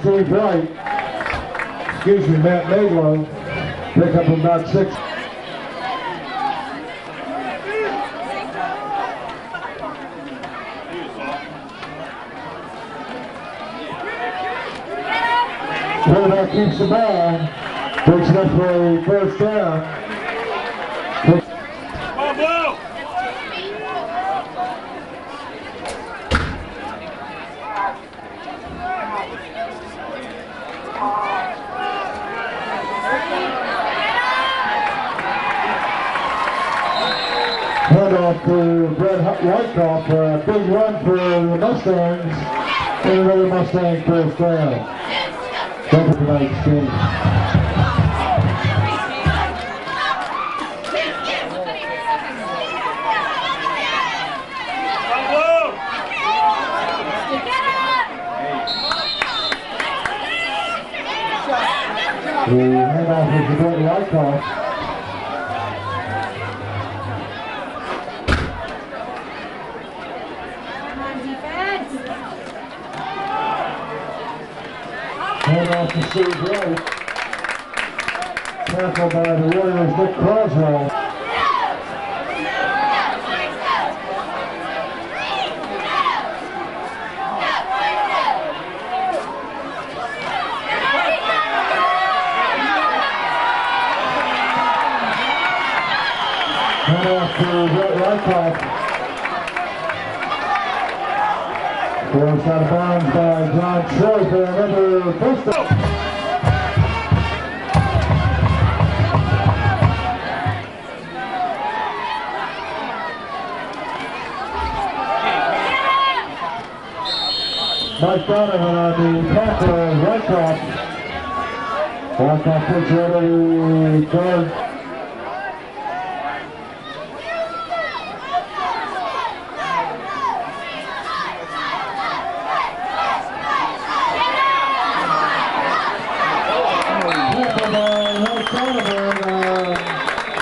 Steve Wright. Excuse me, Matt Madlow. Pick up about six. Quarterback keeps the ball. Takes it up for a first down. To Brett Wyckoff for uh, a big run for the Mustangs. And another Mustang first down. Second tonight's game. Come on, Blue! The handoff is to Brett Wyckoff. To Steve Wright. Tackled by the Warriors, Nick Croswell. Handoff to Brett Wyckoff. Forced out of bounds by John for another first down. Mike Donovan on the tackle of Wyckoff. Wyckoff puts it over the guard. Tackle by Mike Donovan,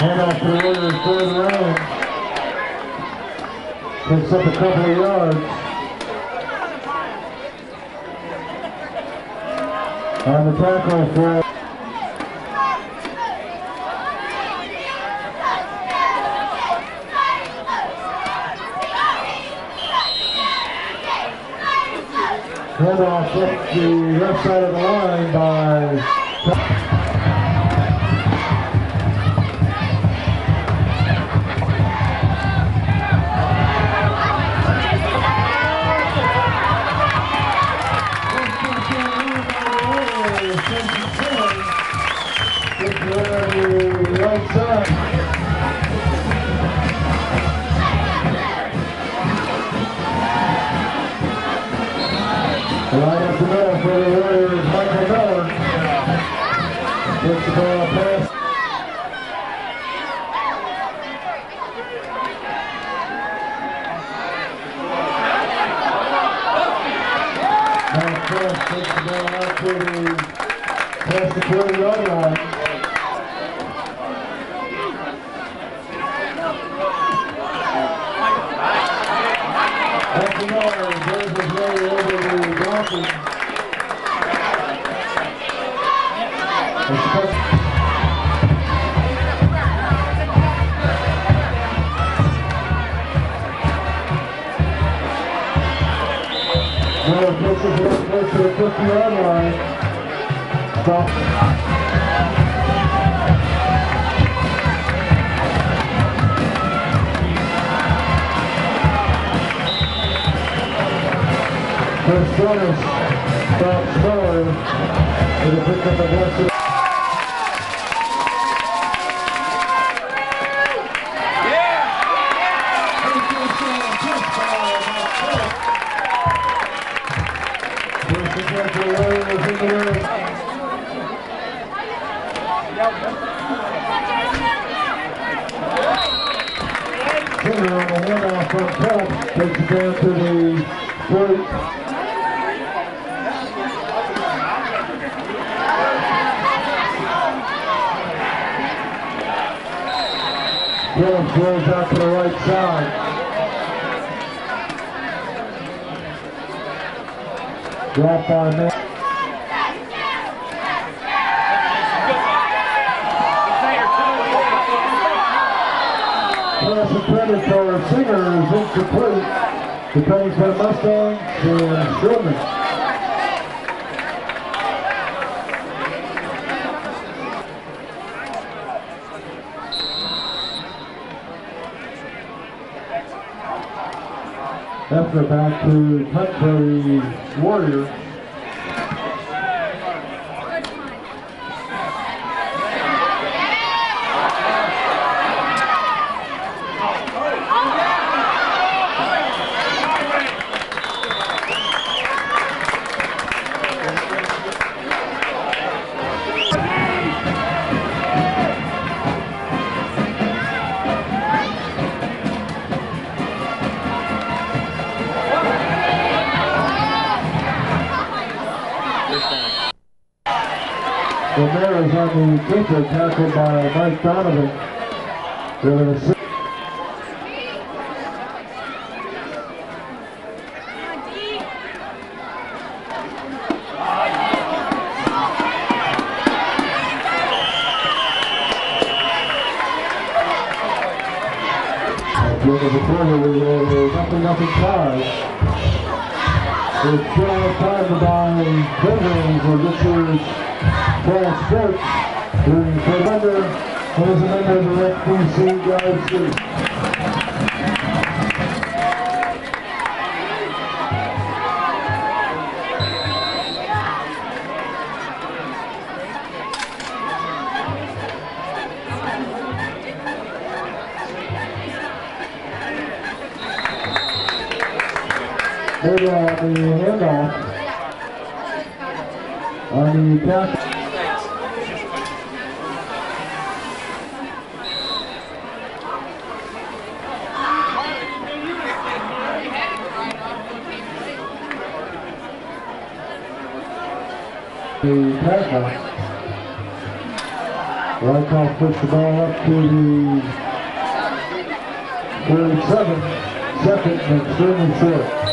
Hand off to the third round. Picks up a couple of yards. On the tackle for handoff up the left side of the line by Gets the little close to the 50 yard line. Stop. Chris Jonas stops scoring. It'll pick up the blessing. Turner on the handoff from Phelps takes it down to the 40. Phillips rolls out to the right side. Drop by Matt. Pass intended for Singer is incomplete. Defending for the Mustangs and Sherman. Hefner back to punt for Ramirez on the keeper, tackled by Mike Donovan. Sit. At the quarter, we were nothing, nothing tie. It's still time by Billings for this Paul Sports, doing for member, and is a member of the FBC Guide. They're the handoff. On the tackle. Tackle. Wyckoff puts the ball up to the 37, second and extremely short.